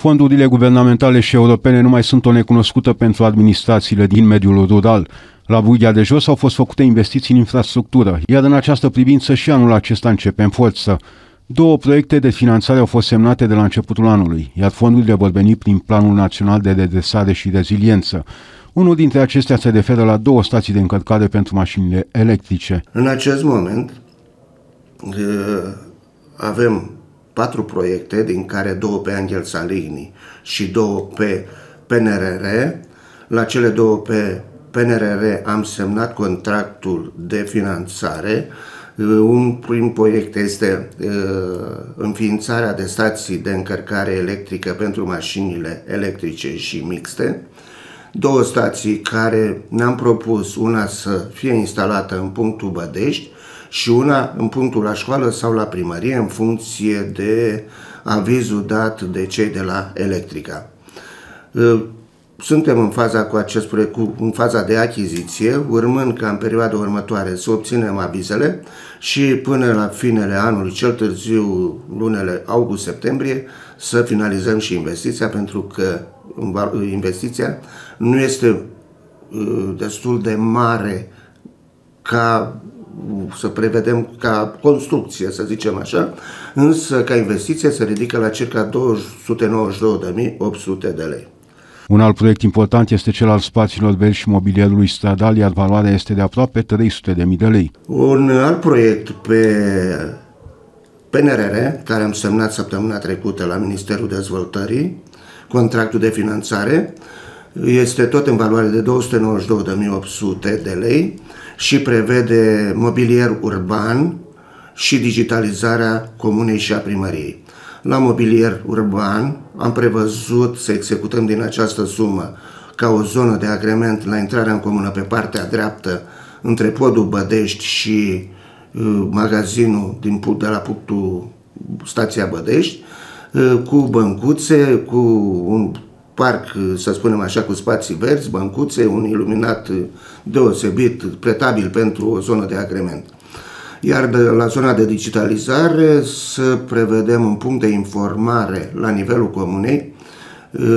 Fondurile guvernamentale și europene nu mai sunt o necunoscută pentru administrațiile din mediul rural. La Bughia de Jos au fost făcute investiții în infrastructură, iar în această privință și anul acesta începe în forță. Două proiecte de finanțare au fost semnate de la începutul anului, iar fondurile vor veni prin Planul Național de Redresare și Reziliență. Unul dintre acestea se referă la două stații de încărcare pentru mașinile electrice. În acest moment avem patru proiecte, din care două pe Angel Salini și două pe PNRR. La cele două pe PNRR am semnat contractul de finanțare. Un prim proiect este uh, înființarea de stații de încărcare electrică pentru mașinile electrice și mixte. Două stații care ne-am propus, una să fie instalată în punctul Bădești și una în punctul la școală sau la primărie în funcție de avizul dat de cei de la Electrica. Ă, suntem în faza cu acest proiect, în faza de achiziție, urmând ca în perioada următoare să obținem avizele și până la finele anului, cel târziu lunele august-septembrie, să finalizăm și investiția, pentru că investiția nu este ă, destul de mare ca să prevedem ca construcție, să zicem așa, însă ca investiție se ridică la circa 292.800 de lei. Un alt proiect important este cel al spațiilor verzi și mobilierului stradal, iar valoarea este de aproape 300.000 de lei. Un alt proiect pe PNRR, care am semnat săptămâna trecută la Ministerul Dezvoltării, contractul de finanțare, este tot în valoare de 292.800 de lei și prevede mobilier urban și digitalizarea comunei și a primăriei. La mobilier urban am prevăzut să executăm din această sumă ca o zonă de agrement la intrarea în comună pe partea dreaptă între podul Bădești și uh, magazinul din, de la punctul stația Bădești, uh, cu băncuțe, cu un parc, să spunem așa, cu spații verzi, băncuțe, un iluminat deosebit, pretabil pentru o zonă de agrement. Iar de la zona de digitalizare să prevedem un punct de informare la nivelul comunei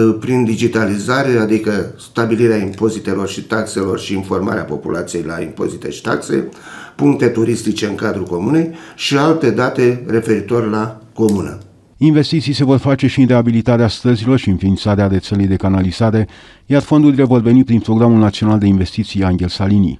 ă, prin digitalizare, adică stabilirea impozitelor și taxelor și informarea populației la impozite și taxe, puncte turistice în cadrul comunei și alte date referitor la comună. Investiții se vor face și în reabilitarea străzilor și înființarea rețelei de canalizare, iar fondurile vor veni prin Programul Național de Investiții Angel Salini.